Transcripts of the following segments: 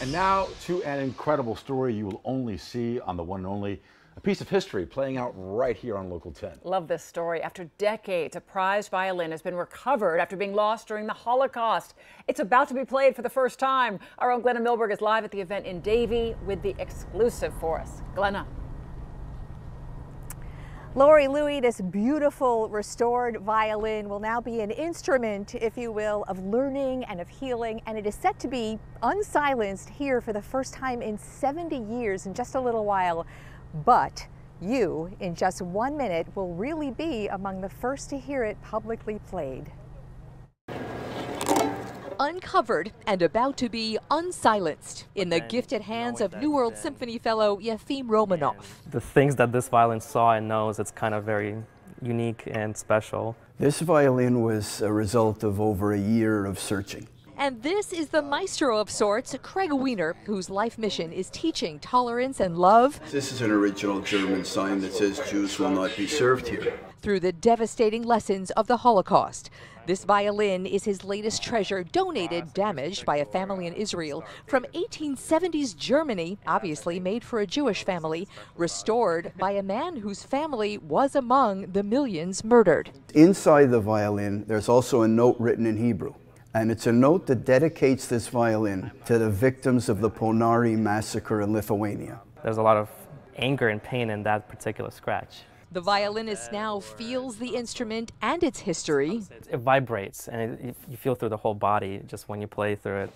And now to an incredible story you will only see on the one and only. A piece of history playing out right here on Local 10. Love this story. After decades, a prized violin has been recovered after being lost during the Holocaust. It's about to be played for the first time. Our own Glenna Milberg is live at the event in Davie with the exclusive for us. Glenna. Lori Louie, this beautiful restored violin will now be an instrument, if you will, of learning and of healing, and it is set to be unsilenced here for the first time in 70 years in just a little while. But you, in just one minute, will really be among the first to hear it publicly played uncovered and about to be unsilenced in the gifted hands of New World Symphony fellow Yefim Romanov. The things that this violin saw and knows, it's kind of very unique and special. This violin was a result of over a year of searching. And this is the maestro of sorts, Craig Wiener, whose life mission is teaching tolerance and love. This is an original German sign that says Jews will not be served here. Through the devastating lessons of the Holocaust. This violin is his latest treasure, donated, damaged by a family in Israel from 1870s Germany, obviously made for a Jewish family, restored by a man whose family was among the millions murdered. Inside the violin, there's also a note written in Hebrew. And it's a note that dedicates this violin to the victims of the Ponary massacre in Lithuania. There's a lot of anger and pain in that particular scratch. The violinist now feels the instrument and its history. It vibrates and it, you feel through the whole body just when you play through it.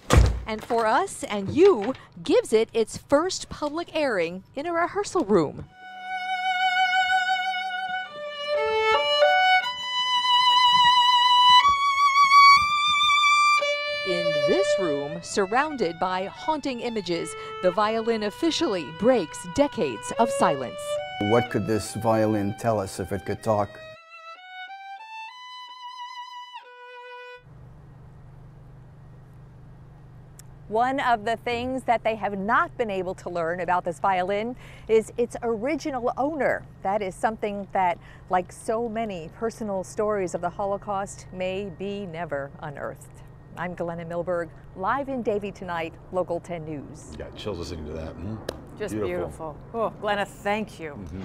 And for us and you, gives it its first public airing in a rehearsal room. Surrounded by haunting images, the violin officially breaks decades of silence. What could this violin tell us if it could talk? One of the things that they have not been able to learn about this violin is its original owner. That is something that, like so many personal stories of the Holocaust, may be never unearthed. I'm Glenna Milberg, live in Davie tonight, Local 10 News. Yeah, chills listening to that. Mm. Just beautiful. beautiful. Oh, Glenna, thank you. Mm -hmm.